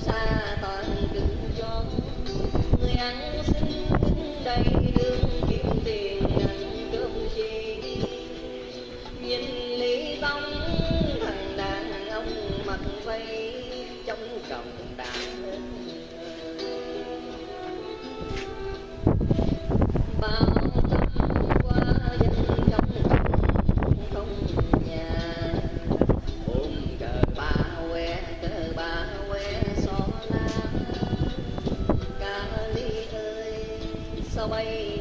xa toàn đừng cho người ăn xin đầy đường kiếm tiền ăn cơm chi. Nhìn lý bóng thằng đàn ông mặt vây trong cổng đàn. enjoy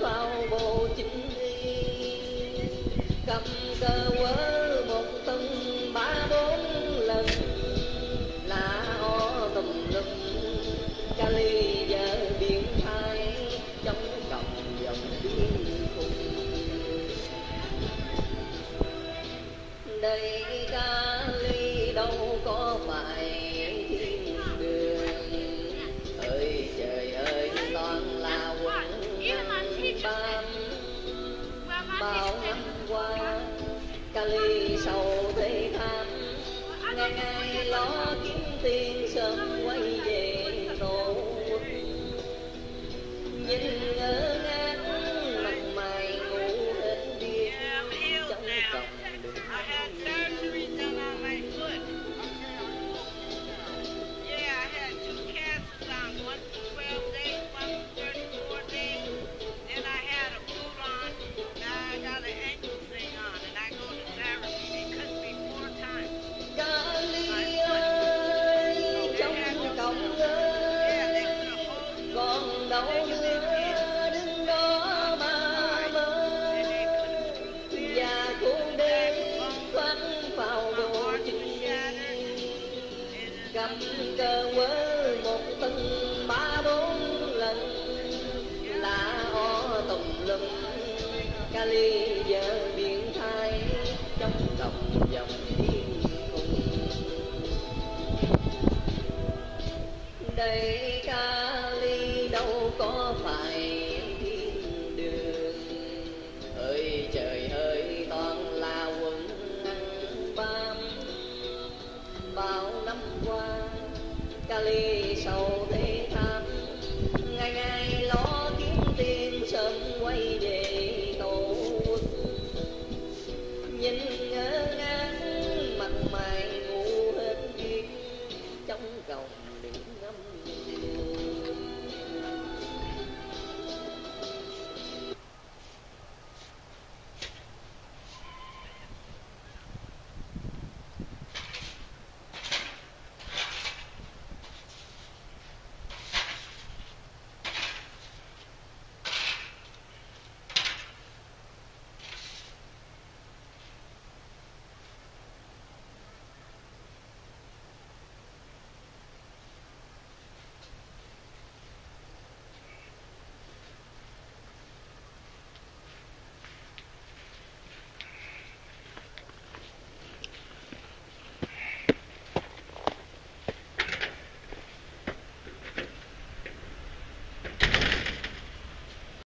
phao vô chính y cầm cơ quớ một tâm ba bốn lần, là o tùm lum. Ca ly giờ biển ai trong cộng dòng điên cùng. Đây đời sầu thê tham ngày ngày lo kiếm tiền sớm quay về cơ một tuần ba bốn lần là o tùng lum kali giờ biển thai trong lòng dòng điên cùng đây kali đâu có phải 收。